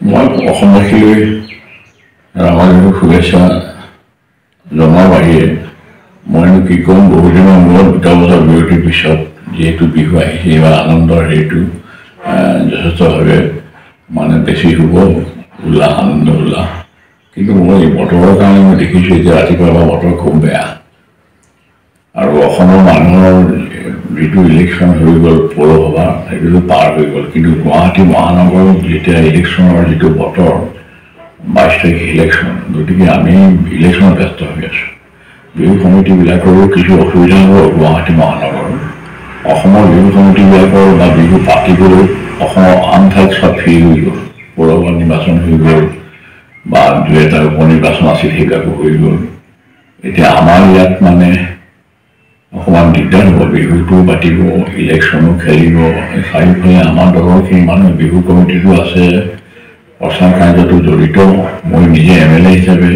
মই অসমবাসীলৈ ৰামাৰ বিহুৰ শুভেচ্ছা জনোৱাৰ বাহিৰে মইনো কি ক'ম বহুদিনৰ মূৰত দুটা বছৰ বিৰতিৰ পিছত যিহেতু বিহু আহিছে এইবাৰ আনন্দৰ হেৰিটো যথেষ্টভাৱে মানে বেছি হ'ব উল্লাস আনন্দ উল্লাস কিন্তু মই বতৰৰ কাৰণে মই দেখিছোঁ যে ৰাতিপুৱাৰ পৰা বতৰ খুব বেয়া। আৰু অসমৰ মানুহৰ যিটো ইলেকশ্যন হৈ গ'ল পৌৰসভা সেইটোতো পাৰ হৈ গ'ল। কিন্তু গুৱাহাটী মহানগৰত যেতিয়া ইলেকশ্যনৰ যিটো বতৰ বাইছ তাৰিখ ইলেকশ্যন গতিকে আমি ইলেকশ্যনত ব্যস্ত হৈ আছোঁ। বিহু সমিতিবিলাকৰো কিছু অসুবিধা হ'ব গুৱাহাটী মহানগৰৰ অসমৰ বিহু সমিতিবিলাকৰ বা বিহু পাতিবলৈ অসমৰ আন ঠাইত চব ফ্ৰী হৈ গ'ল। পৌৰসভা নিৰ্বাচন হৈ গ'ল বা দুই এটা উপ নিৰ্বাচন আছিল সেইবিলাকো হৈ গ'ল। এতিয়া আমাৰ ইয়াত মানে অকণমান দিগদাৰ হ'ব বিহুটো পাতিব ইলেকশ্যনো খেলিব চাৰিওফালে আমাৰ দলৰখিনি মানুহ বিহু কমিটিটো আছে প্ৰচাৰ কাৰ্যতো জড়িত মই নিজে এম এল এ হিচাপে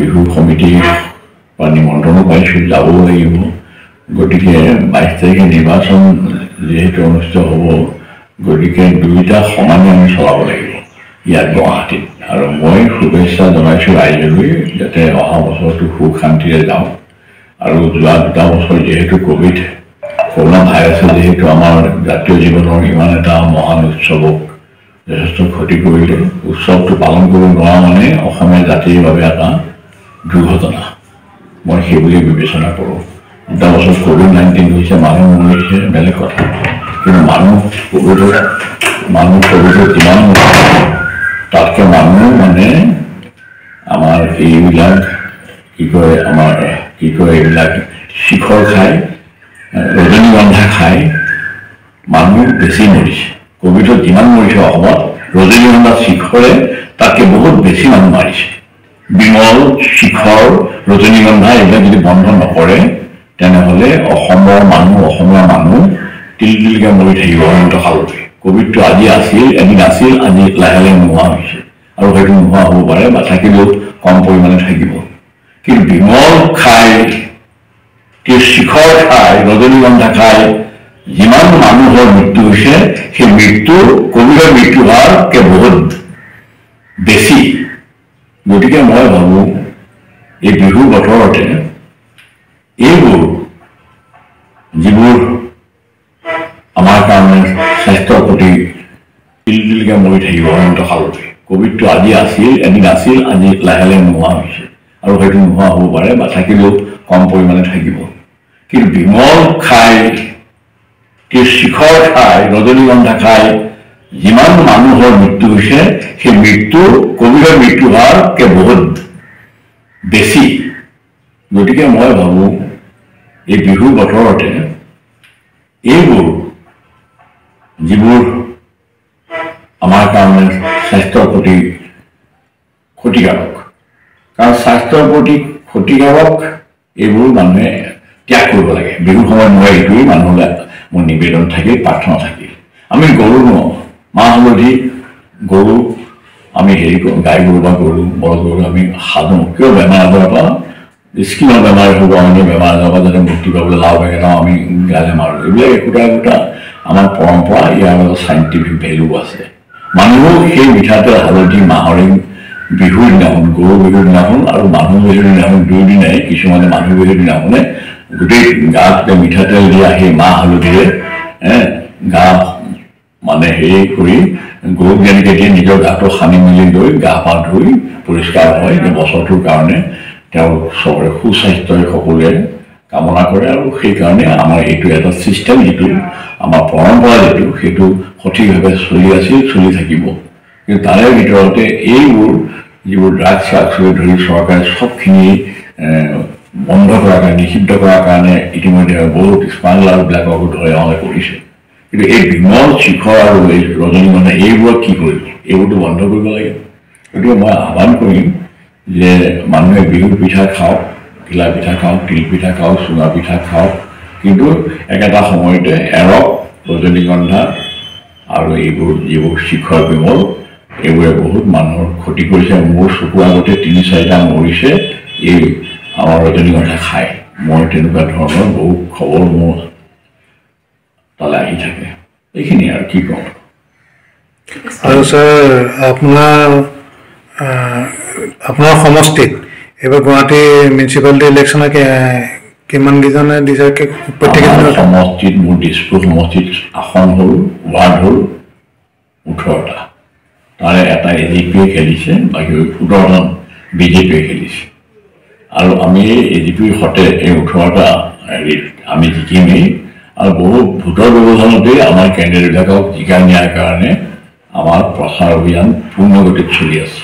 বিহু সমিতিৰ পৰা নিমন্ত্ৰণো পাইছোঁ যাবও লাগিব গতিকে বাইছ তাৰিখে নিৰ্বাচন যিহেতু অনুষ্ঠিত হ'ব গতিকে দুয়োটা সমানে আমি চলাব লাগিব। ইয়াত গুৱাহাটীত আৰু মই শুভেচ্ছা জনাইছোঁ ৰাইজলৈ যাতে অহা বছৰটো সুখ শান্তিৰে যাওঁ। আৰু যোৱা দুটা বছৰ যিহেতু ক'ভিড কৰোণা ভাইৰাছে যিহেতু আমাৰ জাতীয় জীৱনৰ ইমান এটা মহান উৎসৱক যথেষ্ট ক্ষতি কৰিলে উৎসৱটো পালন কৰিব নোৱাৰা মানে অসমীয়া জাতিৰ বাবে এটা দুৰ্ঘটনা। মই সেই বুলি বিবেচনা কৰোঁ। দুটা বছৰ ক'ভিড নাইণ্টিন হৈছে মানুহ মৰিছে বেলেগ কথা। কিন্তু মানুহ ক'ভিডৰ মানুহ ক'ভিডত যিমান তাতকৈ মানুহ মানে আমাৰ এইবিলাক কি কয় আমাৰ কি কয় এইবিলাক শিখৰ খাই ৰজনীগন্ধা খাই মানুহ বেছি মৰিছে। ক'ভিডত যিমান মৰিছে অসমত ৰজনীগন্ধা শিখৰে তাতকৈ বহুত বেছি মানুহ মাৰিছে। বিমল শিখৰ ৰজনীগন্ধা এইবিলাক যদি বন্ধ নকৰে তেনেহ'লে অসমৰ মানুহ অসমীয়া মানুহ তিল তিলকৈ মৰি থাকিব অনন্তকাললৈ ক'ভিডটো আজি আছিল এদিন আছিল আজি লাহে লাহে নোহোৱা হৈছে। আৰু হয়তো নোহোৱা হ'ব পাৰে বা থাকিলেও কম পৰিমাণে থাকিব। কিন্তু বিমল খাই কি শিখৰ খাই ৰজনীগন্ধা খাই যিমান মানুহৰ মৃত্যু হৈছে সেই মৃত্যু ক'ভিডৰ মৃত্যু হাৰকে বহুত বেছি গতিকে মই ভাবোঁ এই বিহু বতৰতে এইবোৰ যিবোৰ আমাৰ কাৰণে স্বাস্থ্যৰ প্ৰতি তিলতিলকৈ মৰি থাকিব অনন্তকাললৈ ক'ভিডটো আজি আছিল এদিন আছিল আজি লাহে লাহে নোহোৱা হৈছে আৰু হয়তো নোহোৱা হ'ব পাৰে বা থাকিলেও কম পৰিমাণে থাকিব। কিন্তু বিমল খাই কি শিখৰ খাই ৰজনীগন্ধা খাই যিমান মানুহৰ মৃত্যু হৈছে সেই মৃত্যু ক'ভিডৰ মৃত্যু হাৰকে বহুত বেছি। গতিকে মই ভাবোঁ এই বিহু বতৰতে এইবোৰ যিবোৰ আমাৰ কাৰণে স্বাস্থ্যৰ প্ৰতি ক্ষতিকাৰক কাৰণ স্বাস্থ্যৰ প্ৰতি ক্ষতিকাৰক এইবোৰ মানুহে ত্যাগ কৰিব লাগে। বিহুৰ সময়ত মই এইটোৱেই মানুহলৈ মোৰ নিবেদন থাকিল প্ৰাৰ্থনা থাকিল। আমি গৰু ন মাহ হালধি গৰু আমি হেৰি কৰোঁ গাই গৰু বা গৰু বলদ গৰু আমি সাধো। কিয় বেমাৰ আজাৰৰ পৰা স্কিনৰ বেমাৰ হ'ব অন্য বেমাৰ আজাৰৰ পৰা যাতে মুক্তি পাবলৈ লাও বেঙেনাও আমি গালে মাৰোঁ। এইবিলাক একোটা একোটা আমাৰ পৰম্পৰা ইয়াৰ মাজত চাইণ্টিফিক ভেলু আছে। মানুহেও সেই মিঠাতেল হালধি মাহৰি বিহুৰ দিনাখন গৰু বিহুৰ দিনাখন আৰু মানুহ বিহুৰ দিনাখন দুয়োদিনাই কিছুমানে মানুহ বিহুৰ দিনাখনে গোটেই গাত মিঠাতেল দিয়া সেই মাহ হালধিৰে গা মানে হেৰি কৰি গৰুক যেনেকৈ দিয়ে নিজৰ গাটো সানি মেলি লৈ গা পা ধুই পৰিষ্কাৰ হয়। বছৰটোৰ কাৰণে তেওঁ চবৰে সুস্বাস্থ্যই সকলোৱে কামনা কৰে আৰু সেইকাৰণে আমাৰ এইটো এটা ছিষ্টেম যিটো আমাৰ পৰম্পৰা যিটো সেইটো সঠিকভাৱে চলি আছিল চলি থাকিব। কিন্তু তাৰে ভিতৰতে এইবোৰ যিবোৰ ড্ৰাগছ চাগছলৈ ধৰি চৰকাৰে চবখিনি বন্ধ কৰাৰ কাৰণে নিষিদ্ধ কৰাৰ কাৰণে ইতিমধ্যে বহুত স্মাগলাৰবিলাককো ধৰে অনালে কৰিছে কিন্তু এই বিমল শিখৰ আৰু এই ৰজনীগন্ধা এইবোৰক কি কৰিব? এইবোৰতো বন্ধ কৰিব লাগে। গতিকে মই আহ্বান কৰিম যে মানুহে বিহুৰ পিঠা খাওক ঘিলা পিঠা খাওক তিল পিঠা খাওক চুঙা পিঠা খাওক। কিন্তু একেটা সময়তে এৰক ৰজনীগন্ধা আৰু এইবোৰ যিবোৰ শিখৰ বিমল এইবোৰে বহুত মানুহৰ ক্ষতি কৰিছে। মোৰ চকুৰ আগতে তিনি চাৰিটা মৰিছে। এই আমাৰ ৰজনীগন্ধা খাই মই তেনেকুৱা ধৰণৰ বহু খবৰ মোৰ তালৈ আহি থাকে। এইখিনি আৰু কি ক'ম। আৰু ছাৰ আপোনাৰ আপোনাৰ সমষ্টিত এইবাৰ গুৱাহাটী মিউনিচিপালিটি ইলেকশ্যনত কিমানকেইজনে দিছে? প্ৰত্যেকেইজনে সমষ্টিত মোৰ দিছপুৰ সমষ্টিত আসন হ'ল ৱাৰ্ড হ'ল ওঠৰটা। তাৰে এটা এ জি পিয়ে খেলিছে বাকী সোতৰজন বি জে পিয়ে খেলিছে। আৰু আমি এ জি পিৰ সতে এই ওঠৰটা হেৰিত আমি জিকিমেই। আৰু বহু ভোটৰ ব্যৱধানতেই আমাৰ কেণ্ডিডেটবিলাকক জিকাই নিয়াৰ কাৰণে আমাৰ প্ৰচাৰ অভিযান পূৰ্ণগতিত চলি আছে।